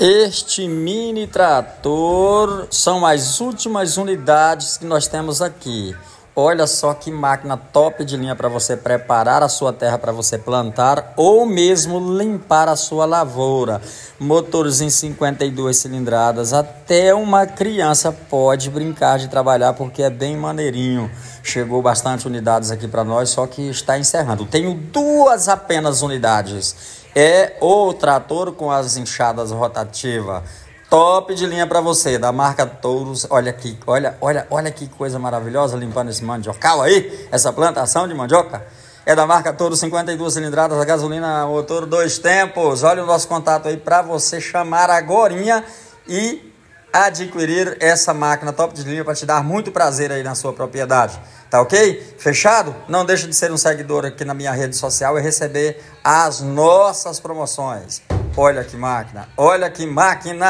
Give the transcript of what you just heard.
Este mini trator são as últimas unidades que nós temos aqui. Olha só que máquina top de linha para você preparar a sua terra para você plantar ou mesmo limpar a sua lavoura. Motores em 52 cilindradas, até uma criança pode brincar de trabalhar porque é bem maneirinho. Chegou bastante unidades aqui para nós, só que está encerrando. Tenho duas apenas unidades. É o trator com as enxadas rotativas Top de linha para você, da marca Touros. Olha aqui, olha, olha, olha que coisa maravilhosa limpando esse mandiocal aí, essa plantação de mandioca. É da marca Touros 52 cilindradas, a gasolina motor dois tempos. Olha o nosso contato aí para você chamar agorinha e adquirir essa máquina top de linha para te dar muito prazer aí na sua propriedade. Tá ok? Fechado? Não deixe de ser um seguidor aqui na minha rede social e receber as nossas promoções. Olha que máquina, olha que máquina!